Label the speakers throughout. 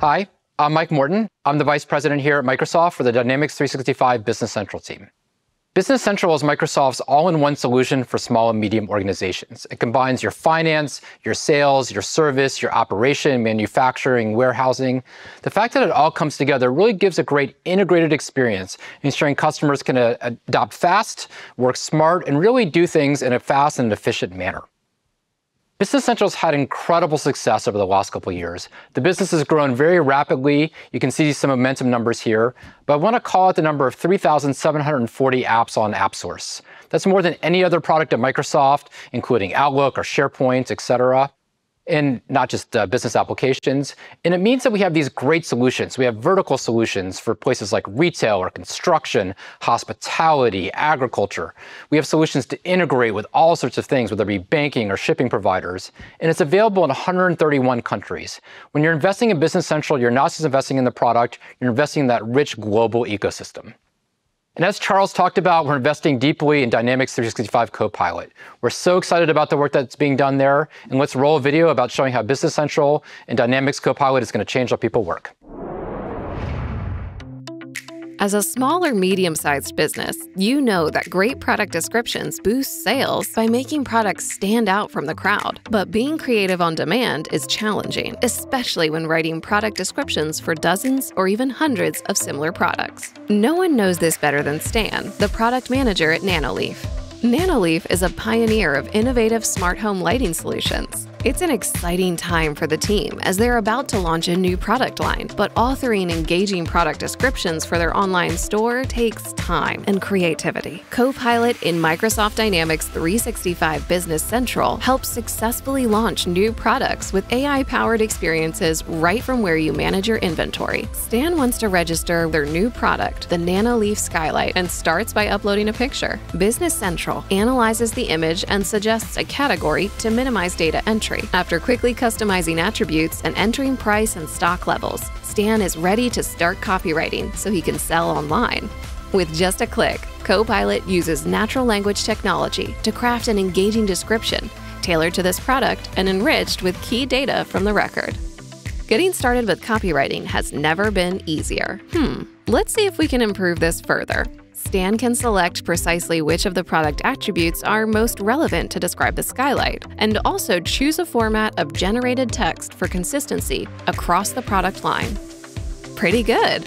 Speaker 1: Hi, I'm Mike Morton. I'm the Vice President here at Microsoft for the Dynamics 365 Business Central team. Business Central is Microsoft's all-in-one solution for small and medium organizations. It combines your finance, your sales, your service, your operation, manufacturing, warehousing. The fact that it all comes together really gives a great integrated experience, ensuring customers can uh, adopt fast, work smart, and really do things in a fast and efficient manner. Business Central's had incredible success over the last couple years. The business has grown very rapidly. You can see some momentum numbers here, but I want to call out the number of 3,740 apps on AppSource. That's more than any other product at Microsoft, including Outlook or SharePoint, et and not just uh, business applications. And it means that we have these great solutions. We have vertical solutions for places like retail or construction, hospitality, agriculture. We have solutions to integrate with all sorts of things, whether it be banking or shipping providers. And it's available in 131 countries. When you're investing in Business Central, you're not just investing in the product, you're investing in that rich global ecosystem. And as Charles talked about, we're investing deeply in Dynamics 365 Copilot. We're so excited about the work that's being done there. And let's roll a video about showing how Business Central and Dynamics Copilot is going to change how people work.
Speaker 2: As a small or medium sized business, you know that great product descriptions boost sales by making products stand out from the crowd. But being creative on demand is challenging, especially when writing product descriptions for dozens or even hundreds of similar products. No one knows this better than Stan, the product manager at Nanoleaf. Nanoleaf is a pioneer of innovative smart home lighting solutions. It's an exciting time for the team as they're about to launch a new product line, but authoring engaging product descriptions for their online store takes time and creativity. Copilot in Microsoft Dynamics 365 Business Central helps successfully launch new products with AI powered experiences right from where you manage your inventory. Stan wants to register their new product, the Nanoleaf Skylight, and starts by uploading a picture. Business Central analyzes the image and suggests a category to minimize data entry After quickly customizing attributes and entering price and stock levels, Stan is ready to start copywriting so he can sell online. With just a click, Copilot uses natural language technology to craft an engaging description tailored to this product and enriched with key data from the record. Getting started with copywriting has never been easier. Hmm, let's see if we can improve this further. Stan can select precisely which of the product attributes are most relevant to describe the skylight, and also choose a format of generated text for consistency across the product line. Pretty good!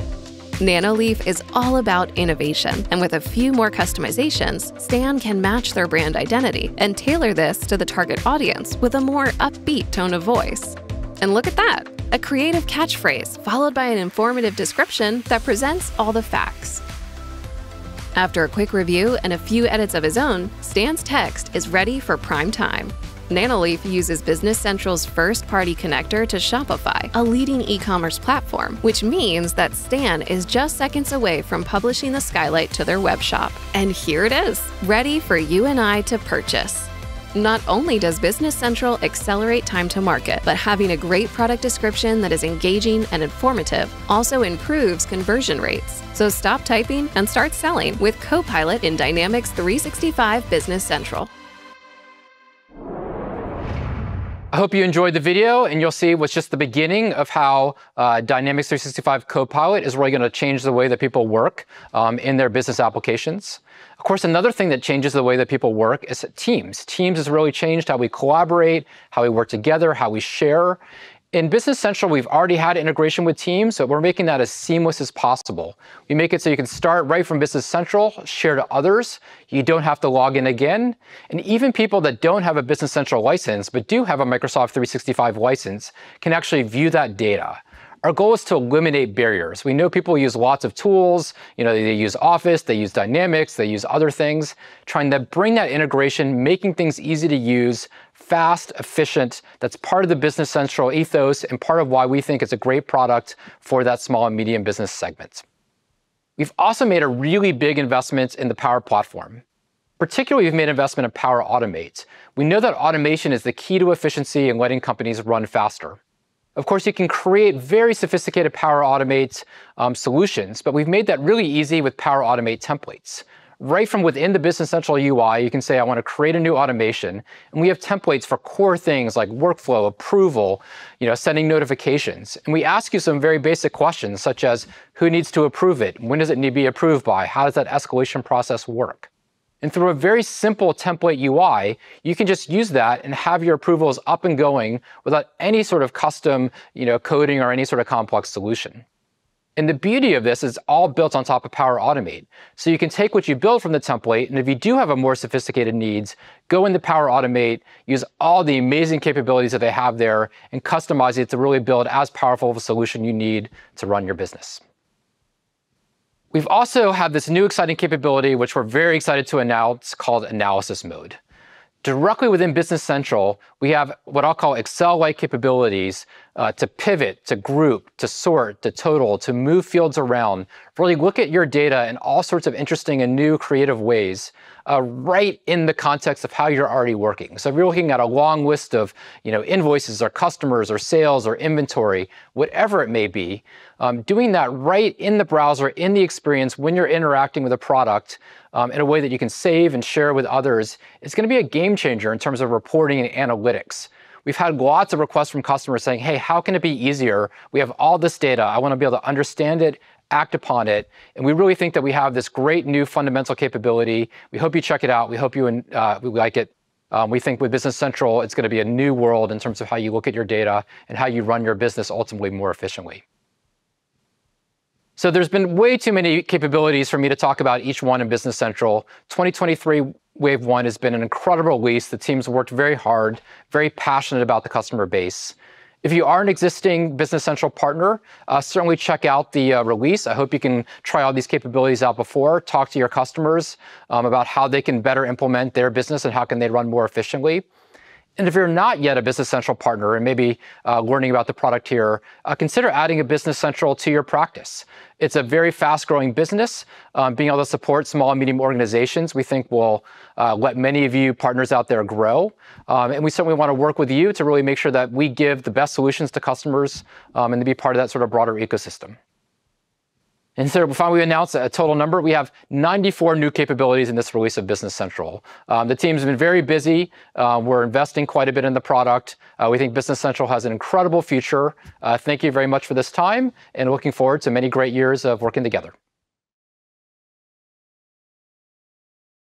Speaker 2: Nanoleaf is all about innovation, and with a few more customizations, Stan can match their brand identity and tailor this to the target audience with a more upbeat tone of voice. And look at that! A creative catchphrase followed by an informative description that presents all the facts. After a quick review and a few edits of his own, Stan's text is ready for prime time. Nanoleaf uses Business Central's first party connector to Shopify, a leading e commerce platform, which means that Stan is just seconds away from publishing the Skylight to their web shop. And here it is, ready for you and I to purchase. Not only does Business Central accelerate time to market, but having a great product description that is engaging and informative also improves conversion rates. So stop typing and start selling with Copilot in Dynamics 365 Business Central.
Speaker 1: I hope you enjoyed the video and you'll see what's just the beginning of how uh, Dynamics 365 Copilot is really going to change the way that people work um, in their business applications. Of course, another thing that changes the way that people work is Teams. Teams has really changed how we collaborate, how we work together, how we share. In Business Central, we've already had integration with Teams, so we're making that as seamless as possible. We make it so you can start right from Business Central, share to others. You don't have to log in again. And even people that don't have a Business Central license, but do have a Microsoft 365 license, can actually view that data. Our goal is to eliminate barriers. We know people use lots of tools. You know, they use Office, they use Dynamics, they use other things. Trying to bring that integration, making things easy to use, fast, efficient. That's part of the Business Central ethos and part of why we think it's a great product for that small and medium business segment. We've also made a really big investment in the Power Platform. Particularly, we've made investment in Power Automate. We know that automation is the key to efficiency and letting companies run faster. Of course, you can create very sophisticated Power Automate um, solutions, but we've made that really easy with Power Automate templates. Right from within the Business Central UI, you can say, I want to create a new automation. And we have templates for core things like workflow, approval, you know, sending notifications. And we ask you some very basic questions, such as who needs to approve it? When does it need to be approved by? How does that escalation process work? And through a very simple template UI, you can just use that and have your approvals up and going without any sort of custom you know, coding or any sort of complex solution. And the beauty of this is all built on top of Power Automate. So you can take what you build from the template, and if you do have a more sophisticated needs, go into Power Automate, use all the amazing capabilities that they have there, and customize it to really build as powerful of a solution you need to run your business. We've also had this new exciting capability, which we're very excited to announce, called Analysis Mode. Directly within Business Central, we have what I'll call Excel-like capabilities uh, to pivot, to group, to sort, to total, to move fields around, really look at your data in all sorts of interesting and new creative ways, uh, right in the context of how you're already working. So if you're looking at a long list of you know, invoices or customers or sales or inventory, whatever it may be, um, doing that right in the browser, in the experience, when you're interacting with a product, um, in a way that you can save and share with others is going to be a game changer in terms of reporting and analytics. We've had lots of requests from customers saying, hey, how can it be easier? We have all this data. I want to be able to understand it, act upon it. And we really think that we have this great new fundamental capability. We hope you check it out. We hope you uh, we like it. Um, we think with Business Central, it's going to be a new world in terms of how you look at your data and how you run your business ultimately more efficiently. So there's been way too many capabilities for me to talk about each one in Business Central. 2023 Wave 1 has been an incredible release. The team's worked very hard, very passionate about the customer base. If you are an existing Business Central partner, uh, certainly check out the uh, release. I hope you can try all these capabilities out before, talk to your customers um, about how they can better implement their business and how can they run more efficiently. And if you're not yet a Business Central partner and maybe uh, learning about the product here, uh, consider adding a Business Central to your practice. It's a very fast growing business. Um, being able to support small and medium organizations, we think will uh, let many of you partners out there grow. Um, and we certainly want to work with you to really make sure that we give the best solutions to customers um, and to be part of that sort of broader ecosystem. And so finally, we announced a total number. We have 94 new capabilities in this release of Business Central. Um, the team's been very busy. Uh, we're investing quite a bit in the product. Uh, we think Business Central has an incredible future. Uh, thank you very much for this time and looking forward to many great years of working together.